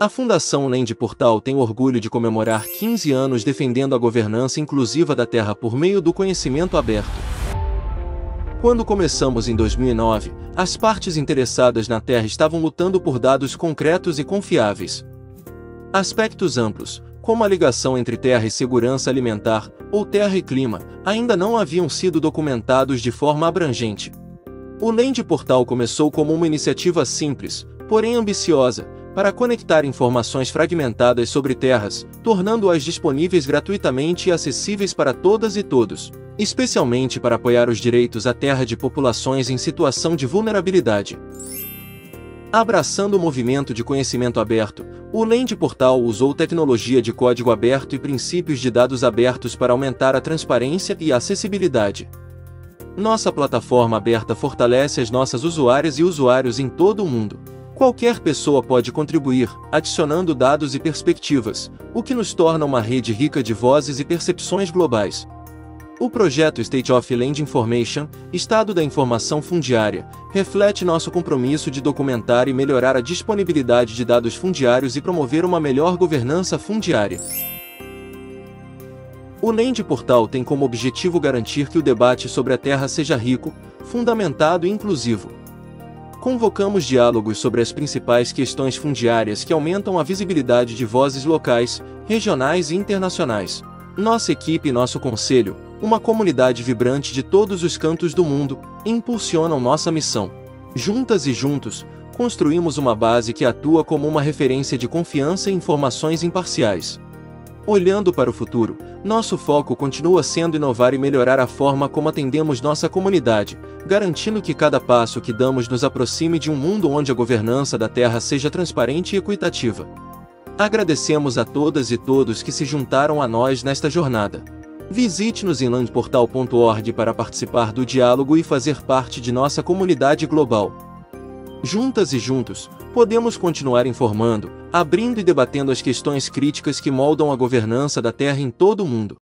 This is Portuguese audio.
A Fundação Land Portal tem orgulho de comemorar 15 anos defendendo a governança inclusiva da Terra por meio do conhecimento aberto. Quando começamos em 2009, as partes interessadas na Terra estavam lutando por dados concretos e confiáveis. Aspectos amplos, como a ligação entre terra e segurança alimentar, ou terra e clima, ainda não haviam sido documentados de forma abrangente. O Land Portal começou como uma iniciativa simples, porém ambiciosa, para conectar informações fragmentadas sobre terras, tornando-as disponíveis gratuitamente e acessíveis para todas e todos, especialmente para apoiar os direitos à terra de populações em situação de vulnerabilidade. Abraçando o movimento de conhecimento aberto, o Land Portal usou tecnologia de código aberto e princípios de dados abertos para aumentar a transparência e a acessibilidade. Nossa plataforma aberta fortalece as nossas usuárias e usuários em todo o mundo. Qualquer pessoa pode contribuir, adicionando dados e perspectivas, o que nos torna uma rede rica de vozes e percepções globais. O projeto State of Land Information, Estado da Informação Fundiária, reflete nosso compromisso de documentar e melhorar a disponibilidade de dados fundiários e promover uma melhor governança fundiária. O Land Portal tem como objetivo garantir que o debate sobre a terra seja rico, fundamentado e inclusivo. Convocamos diálogos sobre as principais questões fundiárias que aumentam a visibilidade de vozes locais, regionais e internacionais. Nossa equipe e nosso conselho, uma comunidade vibrante de todos os cantos do mundo, impulsionam nossa missão. Juntas e juntos, construímos uma base que atua como uma referência de confiança e informações imparciais. Olhando para o futuro, nosso foco continua sendo inovar e melhorar a forma como atendemos nossa comunidade, garantindo que cada passo que damos nos aproxime de um mundo onde a governança da Terra seja transparente e equitativa. Agradecemos a todas e todos que se juntaram a nós nesta jornada. Visite-nos em landportal.org para participar do diálogo e fazer parte de nossa comunidade global. Juntas e juntos, podemos continuar informando, abrindo e debatendo as questões críticas que moldam a governança da Terra em todo o mundo.